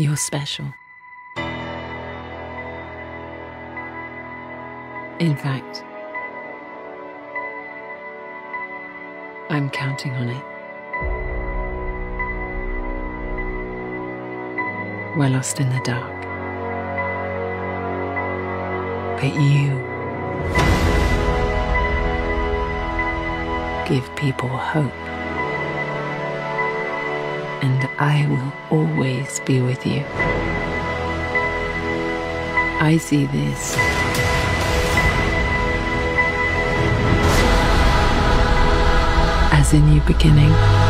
You're special. In fact, I'm counting on it. We're lost in the dark. But you give people hope. And I will always be with you. I see this as a new beginning.